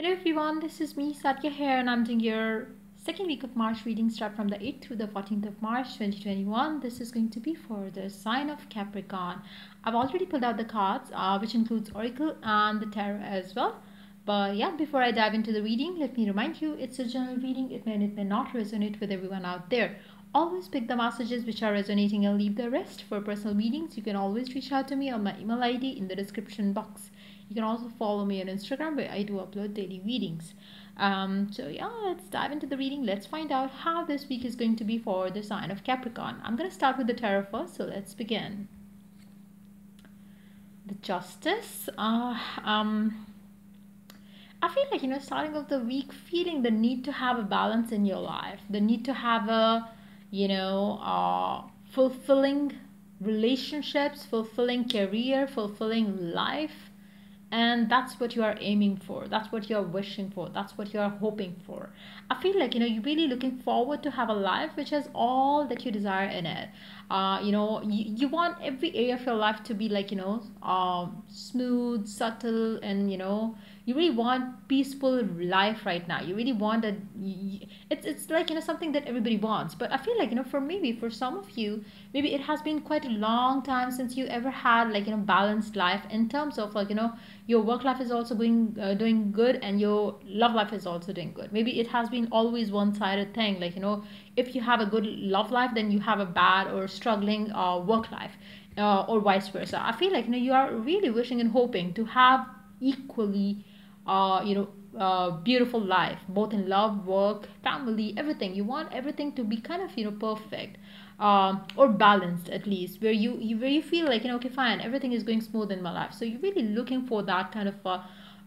Hello everyone, this is me Sadia here and I'm doing your second week of March reading start from the 8th through the 14th of March 2021. This is going to be for the sign of Capricorn. I've already pulled out the cards uh, which includes Oracle and the Tarot as well. But yeah, before I dive into the reading, let me remind you it's a general reading. It may it may not resonate with everyone out there. Always pick the messages which are resonating and leave the rest. For personal readings, you can always reach out to me on my email ID in the description box. You can also follow me on Instagram where I do upload daily readings. Um, so yeah, let's dive into the reading. Let's find out how this week is going to be for the sign of Capricorn. I'm going to start with the tarot first, so let's begin. The Justice. Uh, um, I feel like you know, starting of the week, feeling the need to have a balance in your life, the need to have a, you know, uh, fulfilling relationships, fulfilling career, fulfilling life and that's what you are aiming for. That's what you're wishing for. That's what you're hoping for. I feel like you know you're really looking forward to have a life which has all that you desire in it. Uh, you know you, you want every area of your life to be like you know um, smooth subtle and you know you really want peaceful life right now. You really want a it's it's like you know something that everybody wants. But i feel like you know for maybe for some of you maybe it has been quite a long time since you ever had like you know balanced life in terms of like you know your work life is also going uh, doing good and your love life is also doing good. Maybe it has been always one sided thing like you know if you have a good love life then you have a bad or struggling uh, work life uh, or vice versa. I feel like you know you are really wishing and hoping to have equally uh, you know uh, beautiful life both in love work family everything. You want everything to be kind of you know perfect um, or balanced at least where you, you where you feel like you know okay fine everything is going smooth in my life. So you're really looking for that kind of uh,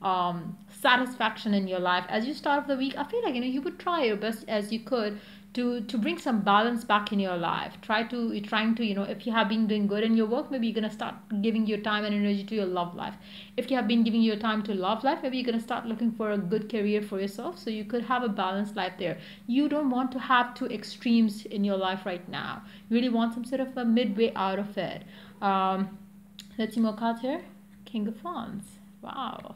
um, satisfaction in your life. As you start off the week i feel like you know you would try your best as you could to to bring some balance back in your life. Try to trying to you know if you have been doing good in your work maybe you're going to start giving your time and energy to your love life. If you have been giving your time to love life maybe you're going to start looking for a good career for yourself so you could have a balanced life there. You don't want to have two extremes in your life right now. You really want some sort of a midway out of it. Um, let's see more cards here. King of wands. Wow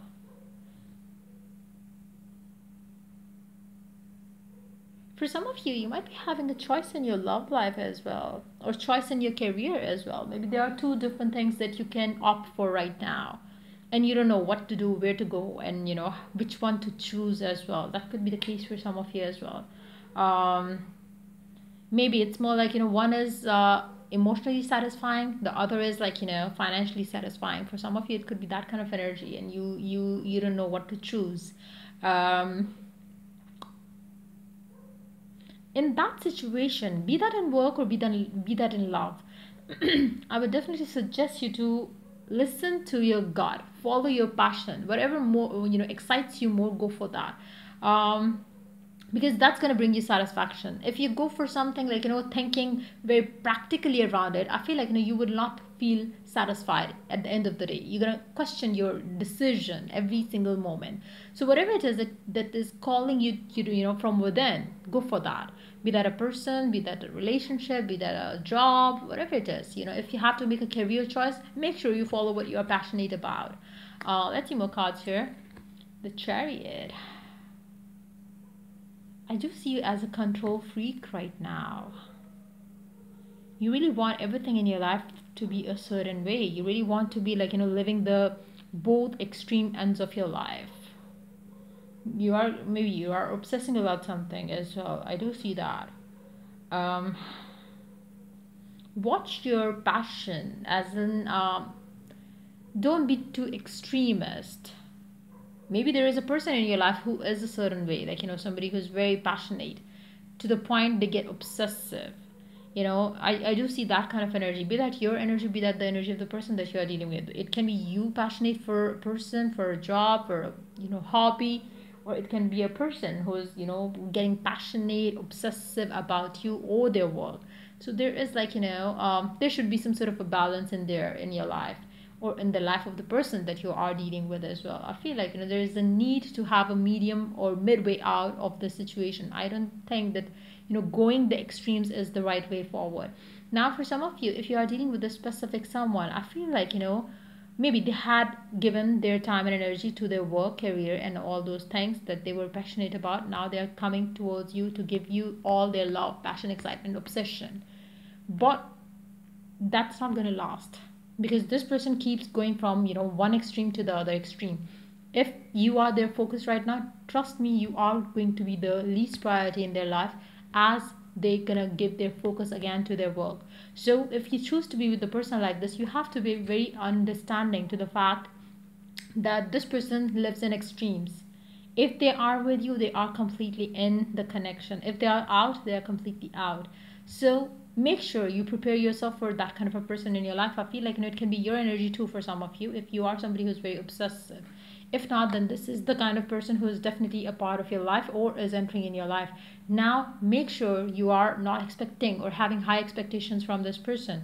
for some of you, you might be having a choice in your love life as well, or choice in your career as well. Maybe there are two different things that you can opt for right now, and you don't know what to do, where to go, and you know which one to choose as well. That could be the case for some of you as well. Um, maybe it's more like you know one is uh, emotionally satisfying, the other is like you know financially satisfying. For some of you, it could be that kind of energy, and you you you don't know what to choose. Um, in that situation, be that in work or be that be that in love, I would definitely suggest you to listen to your gut, follow your passion, whatever more you know excites you more, go for that. Um, because that's going to bring you satisfaction. If you go for something like you know thinking very practically around it i feel like you know you would not feel satisfied at the end of the day. You're going to question your decision every single moment. So whatever it is that, that is calling you to you know from within go for that. Be that a person be that a relationship be that a job whatever it is you know. If you have to make a career choice make sure you follow what you're passionate about. Uh, let's see more cards here. The chariot I do see you as a control freak right now. You really want everything in your life to be a certain way. You really want to be like, you know, living the both extreme ends of your life. You are maybe you are obsessing about something as well. I do see that. Um, watch your passion as in um, don't be too extremist maybe there is a person in your life who is a certain way like you know somebody who's very passionate to the point they get obsessive. You know I, I do see that kind of energy. Be that your energy be that the energy of the person that you are dealing with. It can be you passionate for a person for a job for a you know hobby or it can be a person who's you know getting passionate obsessive about you or their work. So there is like you know um, there should be some sort of a balance in there in your life or in the life of the person that you are dealing with as well. I feel like you know there is a need to have a medium or midway out of the situation. I don't think that you know going the extremes is the right way forward. Now, for some of you, if you are dealing with a specific someone, I feel like you know maybe they had given their time and energy to their work career and all those things that they were passionate about now they're coming towards you to give you all their love passion excitement obsession but that's not going to last because this person keeps going from you know one extreme to the other extreme. If you are their focus right now trust me you are going to be the least priority in their life as they're gonna give their focus again to their work. So if you choose to be with a person like this you have to be very understanding to the fact that this person lives in extremes if they are with you they are completely in the connection. If they are out they are completely out. So make sure you prepare yourself for that kind of a person in your life. I feel like you know, it can be your energy too for some of you if you are somebody who's very obsessive. If not then this is the kind of person who is definitely a part of your life or is entering in your life. Now make sure you are not expecting or having high expectations from this person.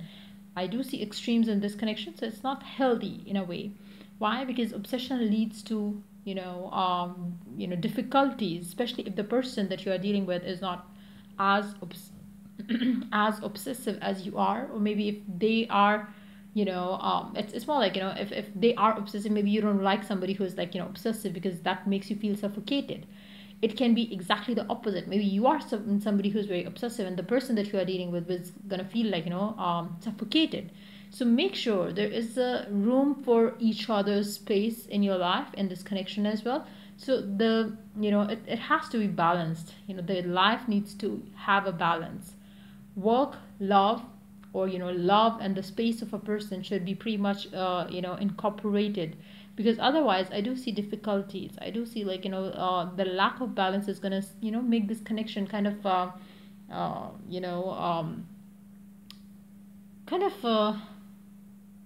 I do see extremes in this connection so it's not healthy in a way. Why? Because obsession leads to you know um, you know difficulties especially if the person that you are dealing with is not as obs- as obsessive as you are or maybe if they are you know um it's, it's more like you know if, if they are obsessive maybe you don't like somebody who's like you know obsessive because that makes you feel suffocated. It can be exactly the opposite. Maybe you are some, somebody who's very obsessive and the person that you are dealing with is gonna feel like you know um suffocated so make sure there is a room for each other's space in your life and this connection as well. So the you know it, it has to be balanced. You know the life needs to have a balance. Work love or you know love and the space of a person should be pretty much uh, you know incorporated. Because otherwise i do see difficulties. I do see like you know uh, the lack of balance is gonna you know make this connection kind of uh, uh, you know um, kind of uh,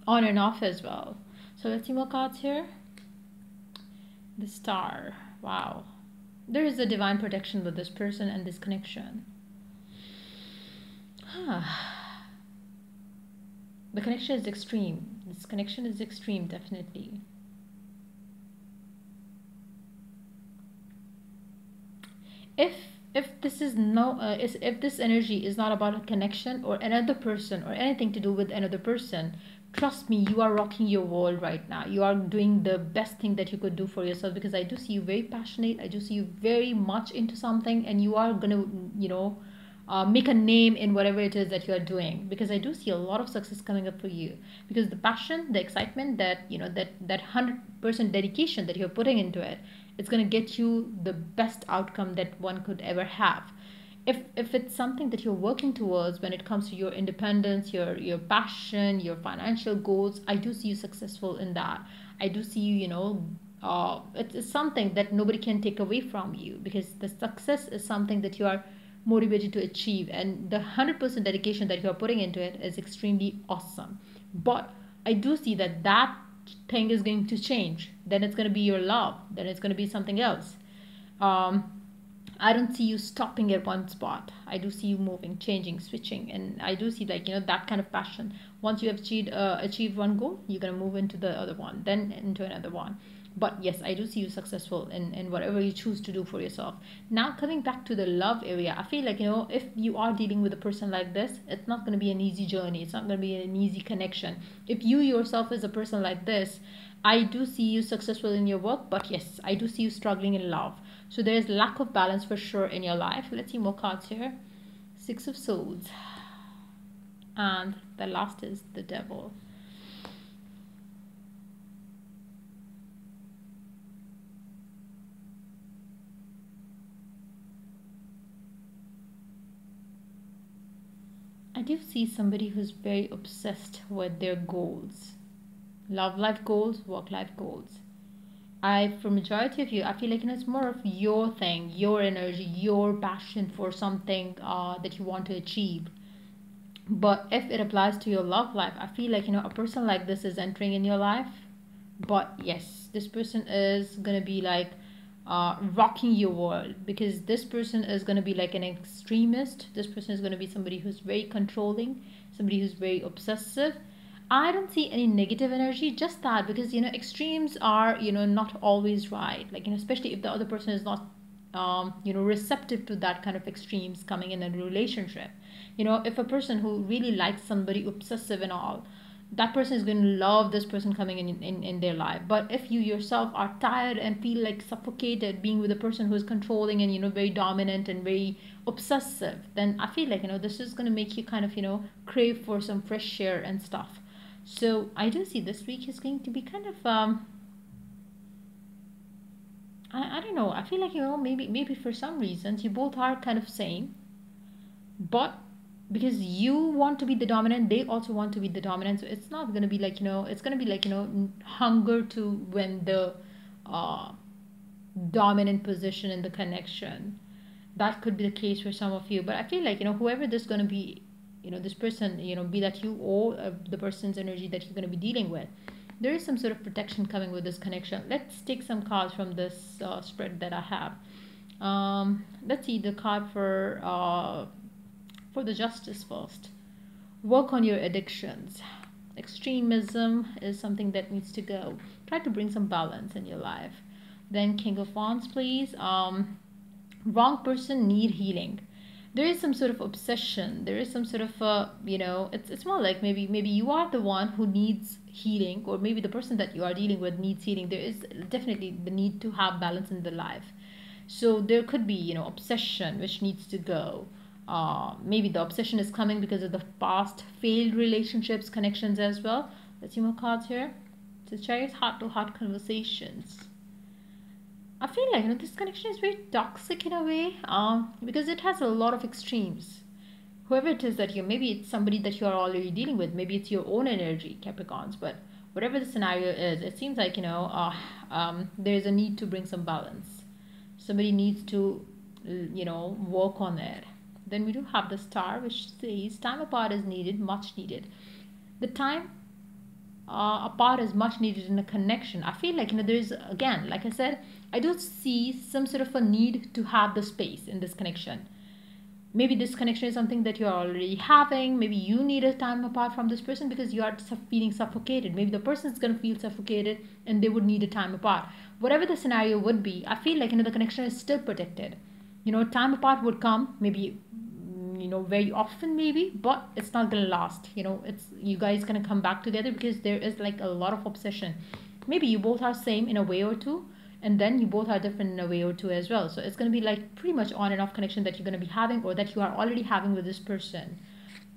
on and off as well. So let's see more cards here. The star. Wow. There is a divine protection with this person and this connection. Huh. The connection is extreme. This connection is extreme definitely. If if this is no uh, is, if this energy is not about a connection or another person or anything to do with another person trust me you are rocking your world right now. You are doing the best thing that you could do for yourself because i do see you very passionate. I do see you very much into something and you are gonna you know uh, make a name in whatever it is that you are doing because i do see a lot of success coming up for you because the passion the excitement that you know that that 100% dedication that you're putting into it it's going to get you the best outcome that one could ever have if if it's something that you're working towards when it comes to your independence your your passion your financial goals i do see you successful in that. I do see you you know uh, it's something that nobody can take away from you because the success is something that you are motivated to achieve and the 100% dedication that you're putting into it is extremely awesome. But i do see that that thing is going to change. Then it's going to be your love. Then it's going to be something else. Um, i don't see you stopping at one spot. I do see you moving changing switching and i do see like you know that kind of passion. Once you have achieved uh, achieved one goal you're to move into the other one then into another one. But yes i do see you successful in, in whatever you choose to do for yourself. Now coming back to the love area i feel like you know if you are dealing with a person like this it's not to be an easy journey. It's not to be an easy connection. If you yourself is a person like this i do see you successful in your work but yes i do see you struggling in love so there's lack of balance for sure in your life let's see more cards here six of swords and the last is the devil I do see somebody who's very obsessed with their goals. Love life goals, work life goals. I, for majority of you, I feel like you know, it's more of your thing, your energy, your passion for something uh, that you want to achieve. But if it applies to your love life, I feel like you know a person like this is entering in your life. But yes, this person is gonna be like uh, rocking your world because this person is going to be like an extremist. This person is going to be somebody who's very controlling, somebody who's very obsessive. I don't see any negative energy, just that because you know extremes are you know not always right. Like you know, especially if the other person is not um, you know receptive to that kind of extremes coming in a relationship. You know, if a person who really likes somebody obsessive and all, that person is going to love this person coming in, in in their life but if you yourself are tired and feel like suffocated being with a person who is controlling and you know very dominant and very obsessive then i feel like you know this is going to make you kind of you know crave for some fresh air and stuff so i do see this week is going to be kind of um I, I don't know i feel like you know maybe maybe for some reasons you both are kind of same but because you want to be the dominant they also want to be the dominant so it's not going to be like you know it's going to be like you know hunger to when the uh, dominant position in the connection. That could be the case for some of you but i feel like you know whoever this going to be you know this person you know be that you or uh, the person's energy that you're going to be dealing with there is some sort of protection coming with this connection let's take some cards from this uh, spread that i have um, let's see the card for uh, for the justice first. Work on your addictions. Extremism is something that needs to go. Try to bring some balance in your life. Then King of Wands, please. Um, wrong person need healing. There is some sort of obsession. There is some sort of uh, you know, it's it's more like maybe maybe you are the one who needs healing, or maybe the person that you are dealing with needs healing. There is definitely the need to have balance in the life. So there could be you know obsession which needs to go uh, maybe the obsession is coming because of the past failed relationships connections as well let's see more cards here so chariot heart to heart conversations i feel like you know this connection is very toxic in a way um, because it has a lot of extremes. Whoever it is that you maybe it's somebody that you are already dealing with maybe it's your own energy capricorns but whatever the scenario is it seems like you know uh, um, there's a need to bring some balance. Somebody needs to you know work on it then we do have the star which says time apart is needed, much needed. The time uh, part is much needed in a connection. I feel like you know there's again, like I said, I do see some sort of a need to have the space in this connection. Maybe this connection is something that you're already having. Maybe you need a time apart from this person because you are feeling suffocated. Maybe the person is gonna feel suffocated and they would need a time apart. Whatever the scenario would be, I feel like you know the connection is still protected. You know, time apart would come maybe you know very often maybe but it's not gonna last you know it's you guys gonna come back together because there is like a lot of obsession. Maybe you both are same in a way or two and then you both are different in a way or two as well. So it's to be like pretty much on and off connection that you're to be having or that you are already having with this person.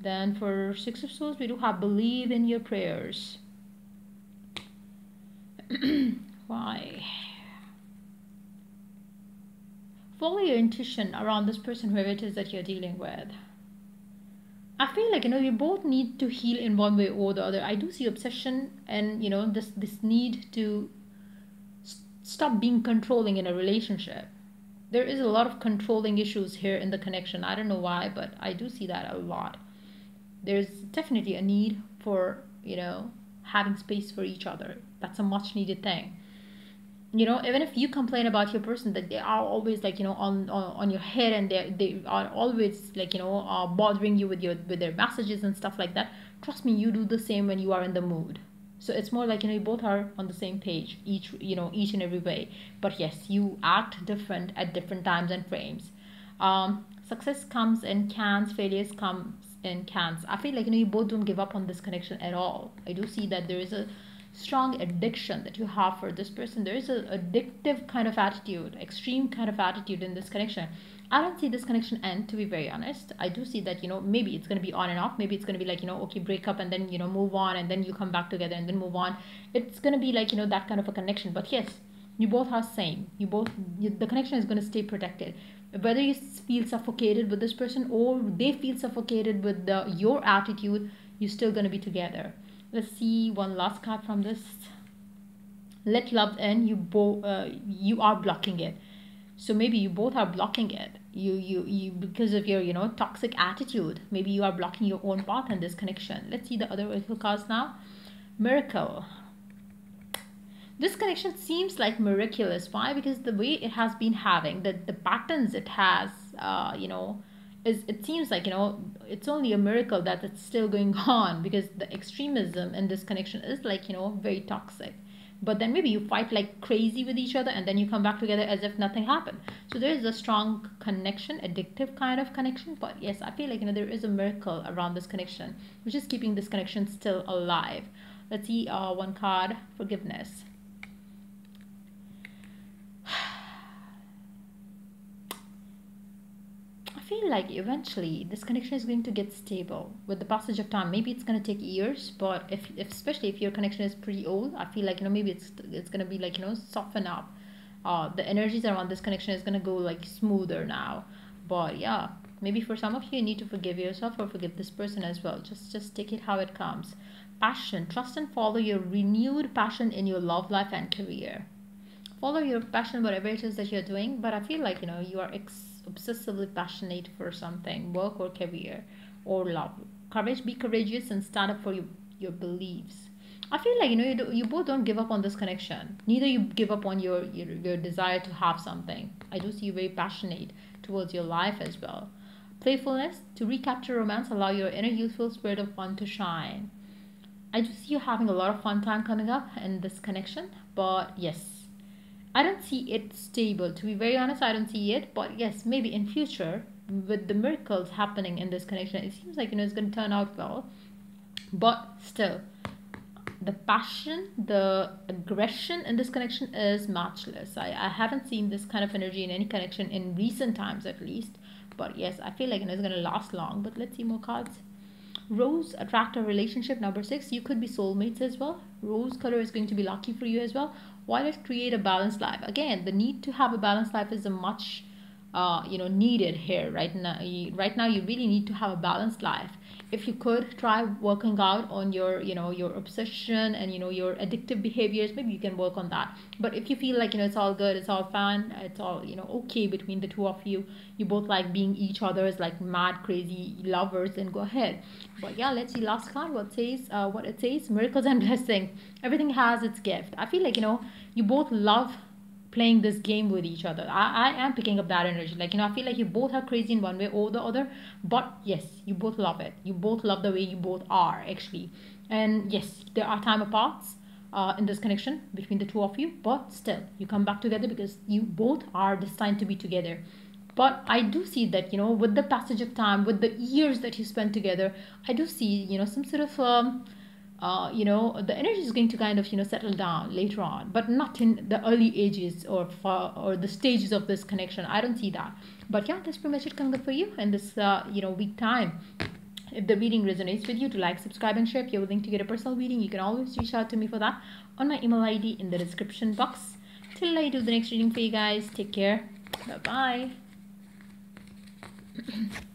Then for six of swords we do have believe in your prayers. Why follow your intuition around this person, whoever it is that you're dealing with. I feel like you know we both need to heal in one way or the other. I do see obsession and you know this this need to st- stop being controlling in a relationship. There is a lot of controlling issues here in the connection. I don't know why, but I do see that a lot. There's definitely a need for you know having space for each other. That's a much needed thing you know even if you complain about your person that they are always like you know on on, on your head and they they are always like you know uh, bothering you with your with their messages and stuff like that trust me you do the same when you are in the mood. So it's more like you know you both are on the same page each you know each and every way. But yes you act different at different times and frames. Um success comes in cans failures comes in cans. I feel like you know you both don't give up on this connection at all. I do see that there is a strong addiction that you have for this person. There is an addictive kind of attitude extreme kind of attitude in this connection. I don't see this connection end to be very honest. I do see that you know maybe it's going to be on and off. Maybe it's going to be like you know okay break up and then you know move on and then you come back together and then move on. It's going to be like you know that kind of a connection. But yes you both are same. You both you, the connection is going to stay protected. Whether you feel suffocated with this person or they feel suffocated with the your attitude you're still going to be together let's see one last card from this. Let love in you both uh, you are blocking it. So maybe you both are blocking it. You you you because of your you know toxic attitude maybe you are blocking your own path in this connection. Let's see the other oracle cards now. Miracle. This connection seems like miraculous. Why? Because the way it has been having the the patterns it has uh you know is it seems like you know it's only a miracle that it's still going on because the extremism and this connection is like you know very toxic. But then maybe you fight like crazy with each other and then you come back together as if nothing happened. So there is a strong connection addictive kind of connection but yes i feel like you know there is a miracle around this connection which is keeping this connection still alive. Let's see uh, one card forgiveness feel like eventually this connection is going to get stable with the passage of time. Maybe it's going to take years, but if, if especially if your connection is pretty old, I feel like you know maybe it's it's going to be like you know soften up. Uh, the energies around this connection is going to go like smoother now. But yeah, maybe for some of you, you need to forgive yourself or forgive this person as well. Just just take it how it comes. Passion, trust and follow your renewed passion in your love life and career. Follow your passion, whatever it is that you're doing. But I feel like you know you are. Ex- obsessively passionate for something, work or career or love. Courage, be courageous and stand up for your, your beliefs. I feel like you know you, do, you both don't give up on this connection. Neither you give up on your, your your desire to have something. I do see you very passionate towards your life as well. Playfulness to recapture romance, allow your inner youthful spirit of fun to shine. I do see you having a lot of fun time coming up in this connection, but yes, I don't see it stable. To be very honest, I don't see it. But yes, maybe in future, with the miracles happening in this connection, it seems like you know it's going to turn out well. But still, the passion, the aggression in this connection is matchless. I, I haven't seen this kind of energy in any connection in recent times, at least. But yes, I feel like you know, it's going to last long. But let's see more cards. Rose attract a relationship number six. You could be soulmates as well. Rose color is going to be lucky for you as well why not create a balanced life? Again the need to have a balanced life is a much uh, you know needed here. Right now right now you really need to have a balanced life if you could try working out on your you know your obsession and you know your addictive behaviors maybe you can work on that. But if you feel like you know it's all good it's all fun it's all you know okay between the two of you you both like being each other's like mad crazy lovers then go ahead. But yeah let's see last card what says uh, what it says miracles and blessing. Everything has its gift. I feel like you know you both love playing this game with each other. I, I am picking up that energy. Like, you know, I feel like you both are crazy in one way or the other. But yes, you both love it. You both love the way you both are, actually. And yes, there are time apart uh, in this connection between the two of you. But still, you come back together because you both are destined to be together. But I do see that, you know, with the passage of time, with the years that you spend together, I do see, you know, some sort of... Um, uh, you know the energy is going to kind of you know settle down later on but not in the early ages or for, or the stages of this connection. I don't see that. But yeah that's pretty much it coming up for you in this uh, you know week time. If the reading resonates with you to like subscribe and share. If you're willing to get a personal reading you can always reach out to me for that on my email id in the description box. Till i do the next reading for you guys take care. Bye bye